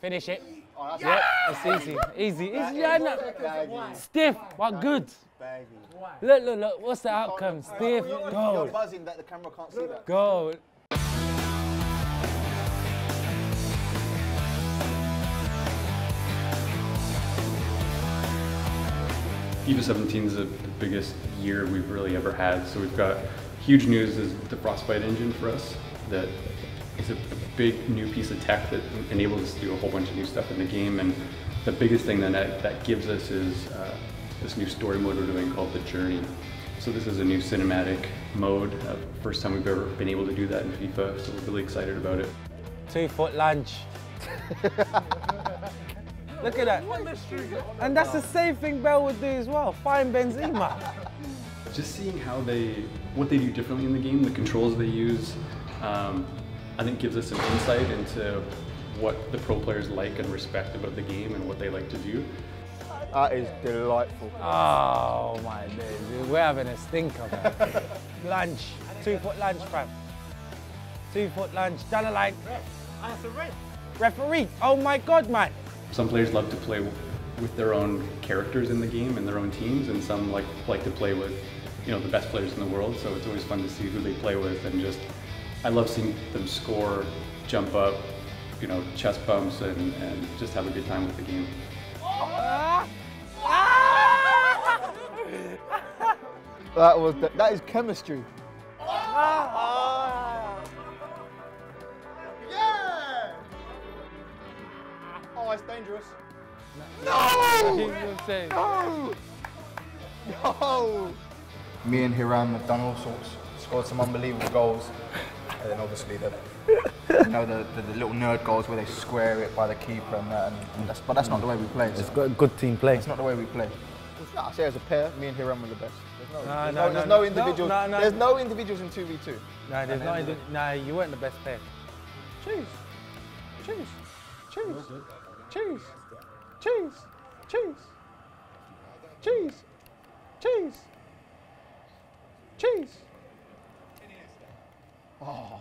Finish it. Oh, that's Yep, it's easy. Easy. Easy. Yeah, no. Stiff, but good. Baggy. Look, look, look. What's the outcome? Stiff, You're goal. buzzing that the camera can't see that. Goal. FIFA 17 is the biggest year we've really ever had. So we've got huge news is the Frostbite engine for us. That a, a big new piece of tech that enables us to do a whole bunch of new stuff in the game. And the biggest thing that that, that gives us is uh, this new story mode we're doing called the Journey. So this is a new cinematic mode. Uh, first time we've ever been able to do that in FIFA. So we're really excited about it. Two foot lunge. Look at that. And that's the same thing Bale would do as well. Find Benzema. just seeing how they what they do differently in the game, the controls they use, um, I think gives us some insight into what the pro players like and respect about the game and what they like to do. That is delightful. Oh my days. We're having a stinker, man. lunge. Two foot lunge, fam. Two foot lunge. Down the line. Referee. Oh my god, man. Some players love to play with their own characters in the game and their own teams, and some like like to play with you know the best players in the world. So it's always fun to see who they play with, and just I love seeing them score, jump up, you know, chest bumps, and, and just have a good time with the game. That was the, that is chemistry. Yeah! Oh, it's dangerous. No! No! No! Me and Hiram have done all sorts, scored some unbelievable goals, and then obviously the, you know, the, the, the little nerd goals where they square it by the keeper and uh, that. And that's, but that's not the way we play. It's So got a good team play. it's not the way we play. No, I say as a pair, me and Hiram are the best. There's no, No, there's no, no, there's no, no no. individuals. No, no. There's no individuals in 2v2. No, there's no, indi- no, you weren't the best pair. Cheese. Cheese. Cheese. Cheese. Cheese. Cheese. Cheese. Cheese. Cheese. Oh.